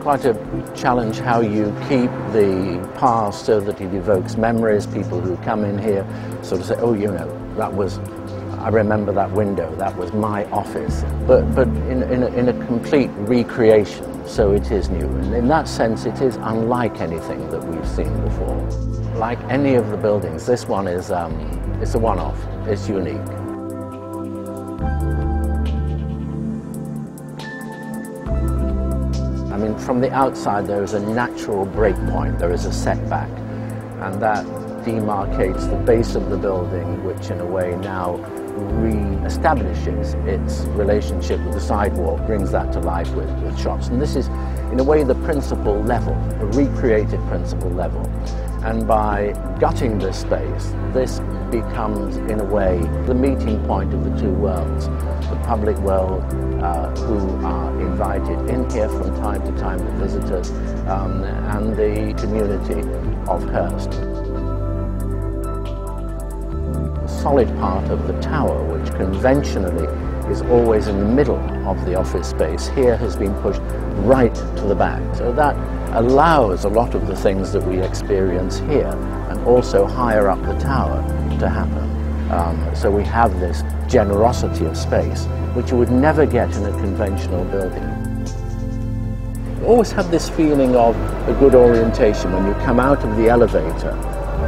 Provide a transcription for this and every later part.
quite a challenge how you keep the past so that it evokes memories. People who come in here sort of say, oh, you know, that was, I remember that window, that was my office. But, but in, in, a, in a complete recreation, so it is new. And in that sense, it is unlike anything that we've seen before. Like any of the buildings, this one is um, it's a one-off, it's unique. From the outside, there is a natural break point, there is a setback, and that demarcates the base of the building, which in a way now re-establishes its relationship with the sidewalk, brings that to life with, with shops. And this is, in a way, the principal level, a recreated principal level. And by gutting this space, this becomes, in a way, the meeting point of the two worlds. The public world, uh, who are invited in here from time to time, the visitors, um, and the community of Hearst. The solid part of the tower, which conventionally is always in the middle of the office space, here has been pushed right to the back. So that allows a lot of the things that we experience here and also higher up the tower to happen. Um, so we have this generosity of space, which you would never get in a conventional building. You always have this feeling of a good orientation when you come out of the elevator.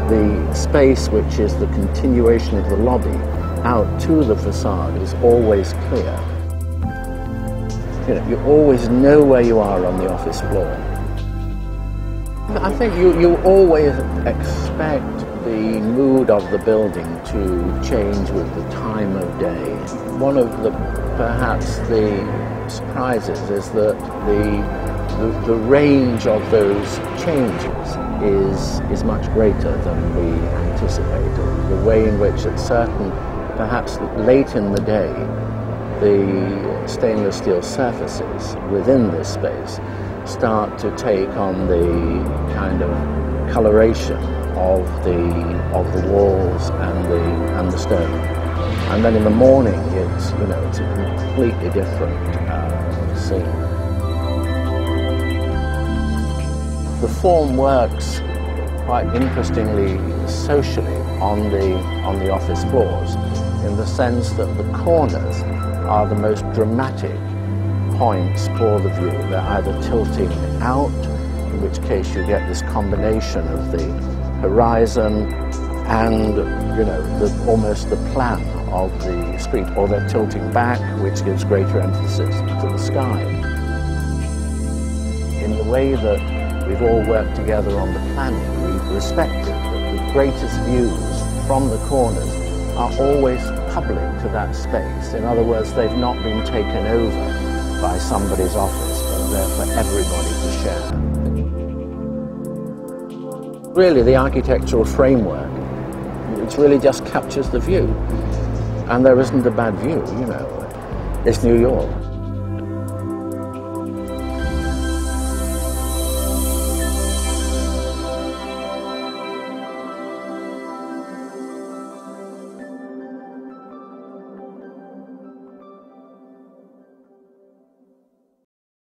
The space, which is the continuation of the lobby, out to the facade is always clear. You know, you always know where you are on the office floor. I think you, you always expect the mood of the building to change with the time of day. One of the, perhaps the surprises is that the, the, the range of those changes is, is much greater than we anticipated. The way in which at certain, perhaps late in the day, the stainless steel surfaces within this space start to take on the kind of coloration of the of the walls and the and the stone. And then in the morning, it's you know it's a completely different uh, scene. The form works quite interestingly socially on the on the office floors, in the sense that the corners are the most dramatic points for the view. They're either tilting out, in which case you get this combination of the horizon and, you know, the, almost the plan of the street, or they're tilting back, which gives greater emphasis to the sky. In the way that we've all worked together on the planning, we've respected that the greatest views from the corners are always public to that space. In other words, they've not been taken over by somebody's office, but they're for everybody to share. Really, the architectural framework, it really just captures the view. And there isn't a bad view, you know. It's New York.